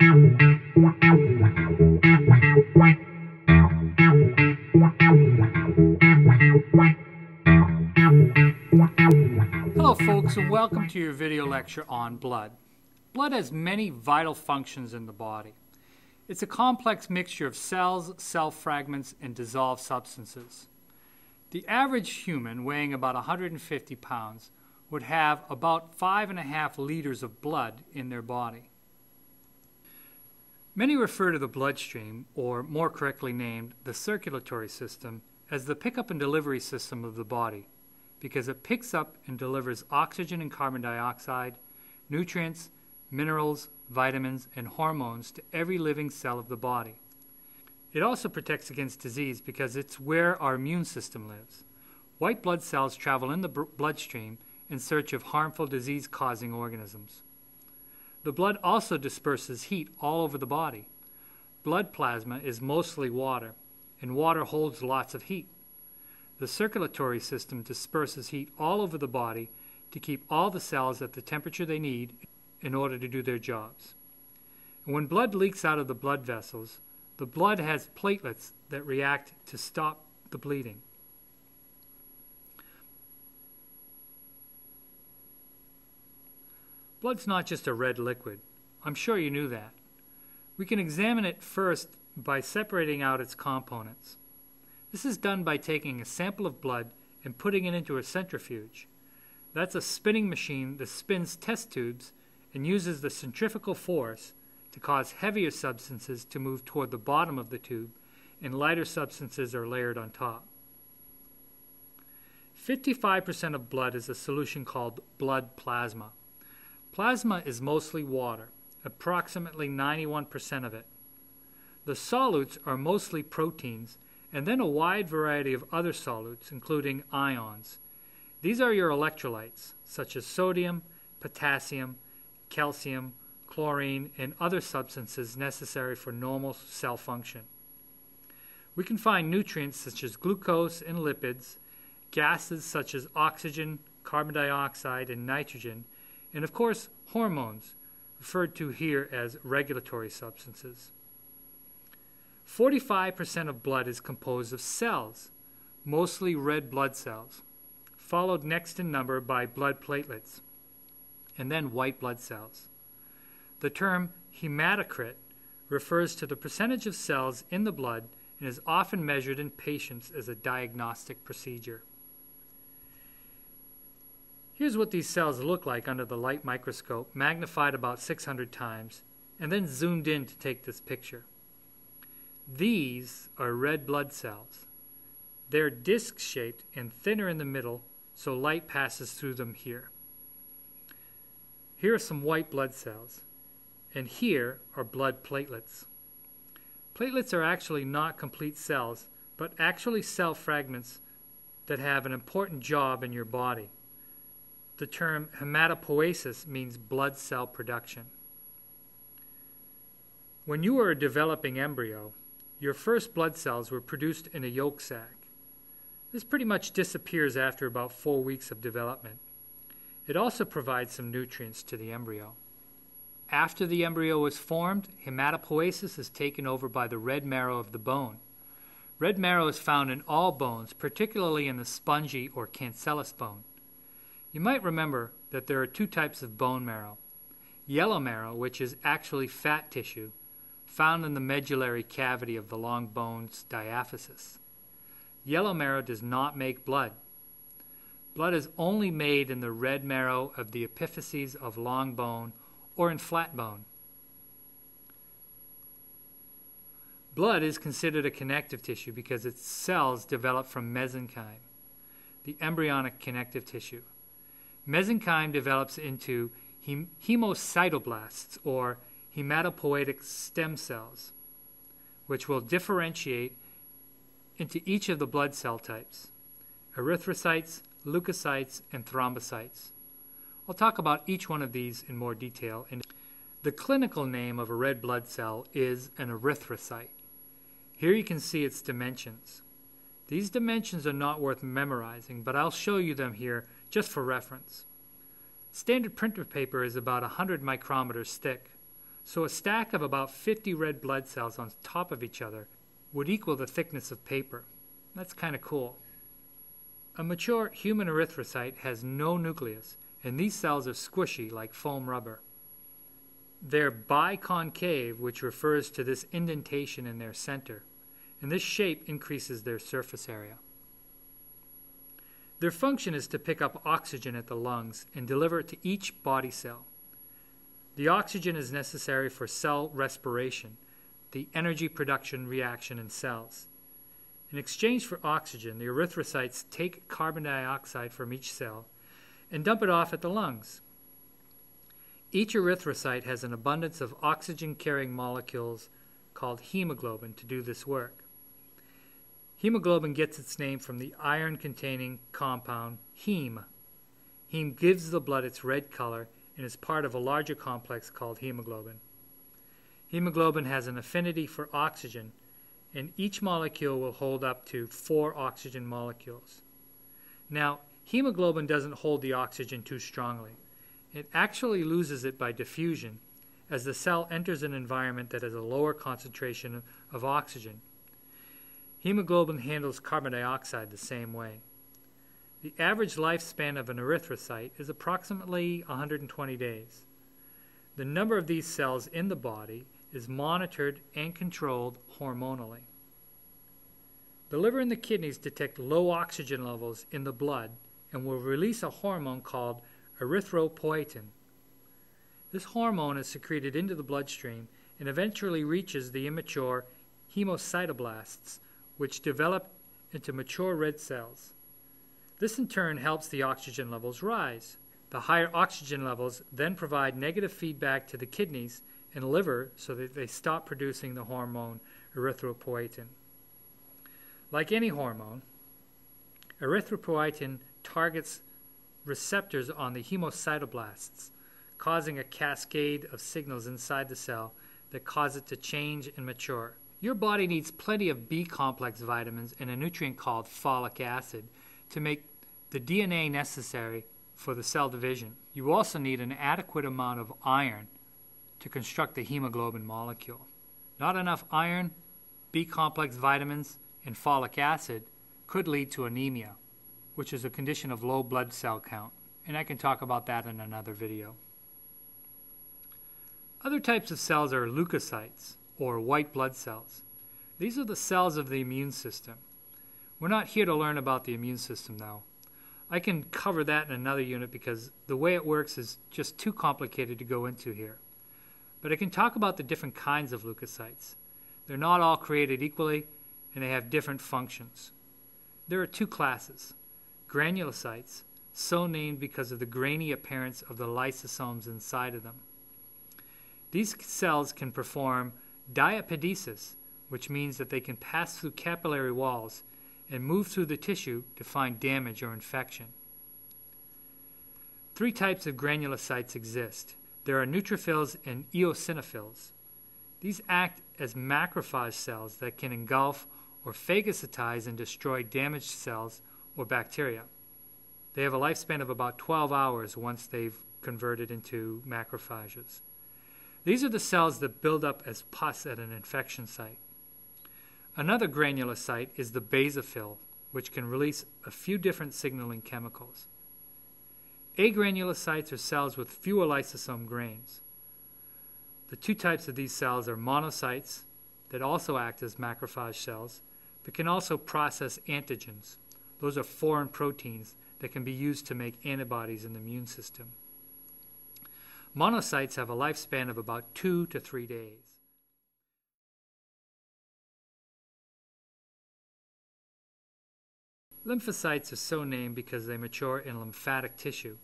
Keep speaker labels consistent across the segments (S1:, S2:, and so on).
S1: Hello folks and welcome to your video lecture on blood. Blood has many vital functions in the body. It's a complex mixture of cells, cell fragments, and dissolved substances. The average human weighing about 150 pounds would have about five and a half liters of blood in their body. Many refer to the bloodstream, or more correctly named, the circulatory system, as the pickup and delivery system of the body because it picks up and delivers oxygen and carbon dioxide, nutrients, minerals, vitamins, and hormones to every living cell of the body. It also protects against disease because it's where our immune system lives. White blood cells travel in the bloodstream in search of harmful disease causing organisms. The blood also disperses heat all over the body. Blood plasma is mostly water, and water holds lots of heat. The circulatory system disperses heat all over the body to keep all the cells at the temperature they need in order to do their jobs. And when blood leaks out of the blood vessels, the blood has platelets that react to stop the bleeding. Blood's not just a red liquid. I'm sure you knew that. We can examine it first by separating out its components. This is done by taking a sample of blood and putting it into a centrifuge. That's a spinning machine that spins test tubes and uses the centrifugal force to cause heavier substances to move toward the bottom of the tube and lighter substances are layered on top. 55% of blood is a solution called blood plasma. Plasma is mostly water, approximately 91% of it. The solutes are mostly proteins and then a wide variety of other solutes, including ions. These are your electrolytes, such as sodium, potassium, calcium, chlorine, and other substances necessary for normal cell function. We can find nutrients such as glucose and lipids, gases such as oxygen, carbon dioxide, and nitrogen, and of course, hormones, referred to here as regulatory substances. 45% of blood is composed of cells, mostly red blood cells, followed next in number by blood platelets, and then white blood cells. The term hematocrit refers to the percentage of cells in the blood and is often measured in patients as a diagnostic procedure. Here's what these cells look like under the light microscope, magnified about 600 times, and then zoomed in to take this picture. These are red blood cells. They're disc shaped and thinner in the middle, so light passes through them here. Here are some white blood cells, and here are blood platelets. Platelets are actually not complete cells, but actually cell fragments that have an important job in your body. The term hematopoiesis means blood cell production. When you are a developing embryo, your first blood cells were produced in a yolk sac. This pretty much disappears after about four weeks of development. It also provides some nutrients to the embryo. After the embryo is formed, hematopoiesis is taken over by the red marrow of the bone. Red marrow is found in all bones, particularly in the spongy or cancellous bone. You might remember that there are two types of bone marrow yellow marrow, which is actually fat tissue, found in the medullary cavity of the long bone's diaphysis. Yellow marrow does not make blood. Blood is only made in the red marrow of the epiphyses of long bone or in flat bone. Blood is considered a connective tissue because its cells develop from mesenchyme, the embryonic connective tissue. Mesenchyme develops into hem- hemocytoblasts or hematopoietic stem cells, which will differentiate into each of the blood cell types erythrocytes, leukocytes, and thrombocytes. I'll talk about each one of these in more detail. The clinical name of a red blood cell is an erythrocyte. Here you can see its dimensions. These dimensions are not worth memorizing, but I'll show you them here just for reference. Standard printer paper is about 100 micrometers thick. So a stack of about 50 red blood cells on top of each other would equal the thickness of paper. That's kind of cool. A mature human erythrocyte has no nucleus, and these cells are squishy like foam rubber. They're biconcave, which refers to this indentation in their center, and this shape increases their surface area. Their function is to pick up oxygen at the lungs and deliver it to each body cell. The oxygen is necessary for cell respiration, the energy production reaction in cells. In exchange for oxygen, the erythrocytes take carbon dioxide from each cell and dump it off at the lungs. Each erythrocyte has an abundance of oxygen carrying molecules called hemoglobin to do this work. Hemoglobin gets its name from the iron containing compound heme. Heme gives the blood its red color and is part of a larger complex called hemoglobin. Hemoglobin has an affinity for oxygen and each molecule will hold up to four oxygen molecules. Now, hemoglobin doesn't hold the oxygen too strongly. It actually loses it by diffusion as the cell enters an environment that has a lower concentration of oxygen. Hemoglobin handles carbon dioxide the same way. The average lifespan of an erythrocyte is approximately 120 days. The number of these cells in the body is monitored and controlled hormonally. The liver and the kidneys detect low oxygen levels in the blood and will release a hormone called erythropoietin. This hormone is secreted into the bloodstream and eventually reaches the immature hemocytoblasts, which develop into mature red cells. This in turn helps the oxygen levels rise. The higher oxygen levels then provide negative feedback to the kidneys and liver so that they stop producing the hormone erythropoietin. Like any hormone, erythropoietin targets receptors on the hemocytoblasts, causing a cascade of signals inside the cell that cause it to change and mature. Your body needs plenty of B complex vitamins and a nutrient called folic acid to make the DNA necessary for the cell division. You also need an adequate amount of iron to construct the hemoglobin molecule. Not enough iron, B complex vitamins, and folic acid could lead to anemia, which is a condition of low blood cell count, and I can talk about that in another video. Other types of cells are leukocytes, or white blood cells. These are the cells of the immune system. We're not here to learn about the immune system, though. I can cover that in another unit because the way it works is just too complicated to go into here. But I can talk about the different kinds of leukocytes. They're not all created equally, and they have different functions. There are two classes granulocytes, so named because of the grainy appearance of the lysosomes inside of them. These cells can perform diapedesis, which means that they can pass through capillary walls and move through the tissue to find damage or infection. Three types of granulocytes exist there are neutrophils and eosinophils. These act as macrophage cells that can engulf or phagocytize and destroy damaged cells or bacteria. They have a lifespan of about 12 hours once they've converted into macrophages. These are the cells that build up as pus at an infection site. Another granulocyte is the basophil, which can release a few different signaling chemicals. Agranulocytes are cells with fewer lysosome grains. The two types of these cells are monocytes that also act as macrophage cells, but can also process antigens. Those are foreign proteins that can be used to make antibodies in the immune system. Monocytes have a lifespan of about two to three days. Lymphocytes are so named because they mature in lymphatic tissue,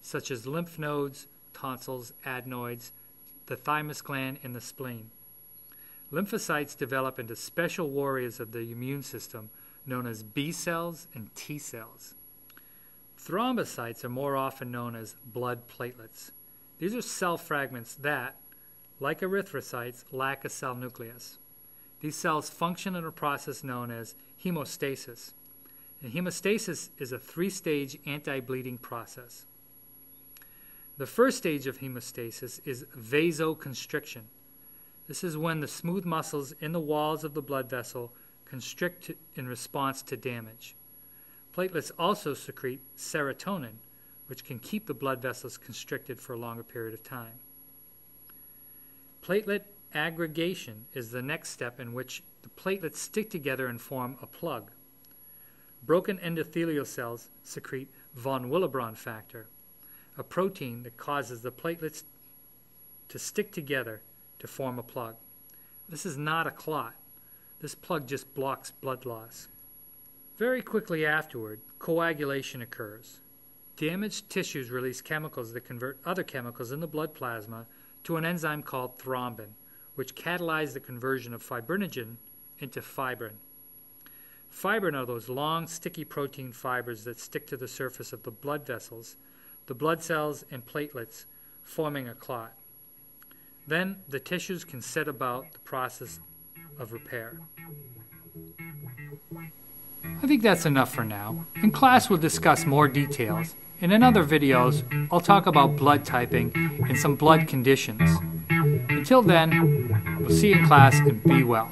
S1: such as lymph nodes, tonsils, adenoids, the thymus gland, and the spleen. Lymphocytes develop into special warriors of the immune system known as B cells and T cells. Thrombocytes are more often known as blood platelets. These are cell fragments that, like erythrocytes, lack a cell nucleus. These cells function in a process known as hemostasis. And hemostasis is a three stage anti bleeding process. The first stage of hemostasis is vasoconstriction. This is when the smooth muscles in the walls of the blood vessel constrict in response to damage. Platelets also secrete serotonin, which can keep the blood vessels constricted for a longer period of time. Platelet aggregation is the next step in which the platelets stick together and form a plug. Broken endothelial cells secrete von Willebrand factor, a protein that causes the platelets to stick together to form a plug. This is not a clot. This plug just blocks blood loss. Very quickly afterward, coagulation occurs. Damaged tissues release chemicals that convert other chemicals in the blood plasma to an enzyme called thrombin, which catalyze the conversion of fibrinogen into fibrin. Fibrin are those long, sticky protein fibers that stick to the surface of the blood vessels, the blood cells, and platelets, forming a clot. Then the tissues can set about the process of repair. I think that's enough for now. In class, we'll discuss more details. And in other videos, I'll talk about blood typing and some blood conditions. Until then, we'll see you in class and be well.